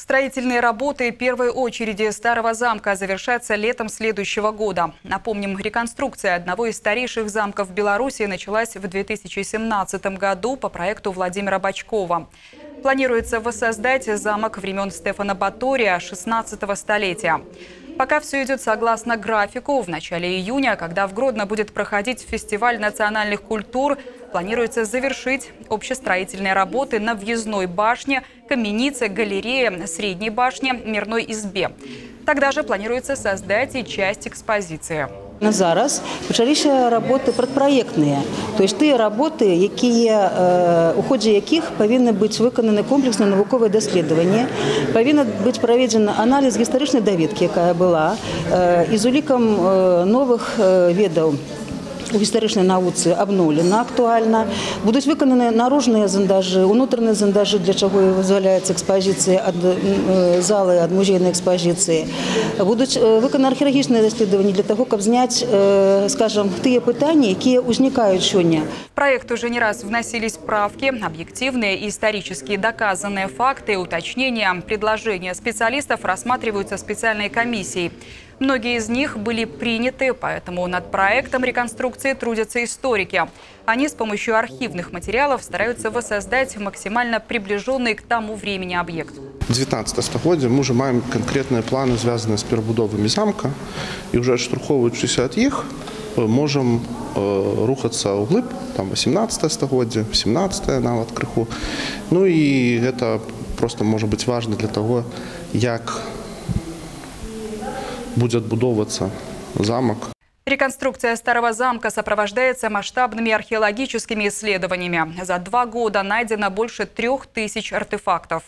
Строительные работы первой очереди Старого замка завершатся летом следующего года. Напомним, реконструкция одного из старейших замков Беларуси началась в 2017 году по проекту Владимира Бачкова. Планируется воссоздать замок времен Стефана Батория 16 столетия. Пока все идет согласно графику, в начале июня, когда в Гродно будет проходить фестиваль национальных культур, планируется завершить общестроительные работы на въездной башне, каменице, галерее, средней башне, мирной избе. Тогда же планируется создать и часть экспозиции. На зараз пачаліся работы прадпраектныя то есть тыя работы якія э, у ходзе якіх павінны быць выкананы комплексна навуковае даследаванне павінна быць праведзена аналіз гістарычнай даведкі якая была э, і з улікам э, новых э, ведаў у гістарычнай навуцы абноўлена актуальна будуць выкананы наружныя зандажы унутраныя зандажы для чаго і вызваляецца экспазіцыі ад э, залы ад музейнай экспазіцыі будуць э, выкананы археалагічныя даследаванні для того каб зняць э, скажем тыя пытанні якія ўзнікаюць сёння В проект уже не раз вносились правки, объективные и исторически доказанные факты, уточнения, предложения специалистов рассматриваются специальной комиссией. Многие из них были приняты, поэтому над проектом реконструкции трудятся историки. Они с помощью архивных материалов стараются воссоздать максимально приближенный к тому времени объект. 19 стагоддзя мы уже маем конкретныя планы звязаныя з перабудовамі замка і уже адштурхоўваючыся ад іх э, можам э, рухацца ўглыб там 18 стагоддзя 17 нават крыху ну і гэта просто можа быць важна для того як будет отбудовываться замок. Реконструкция старого замка сопровождается масштабными археологическими исследованиями. За два года найдено больше трех тысяч артефактов.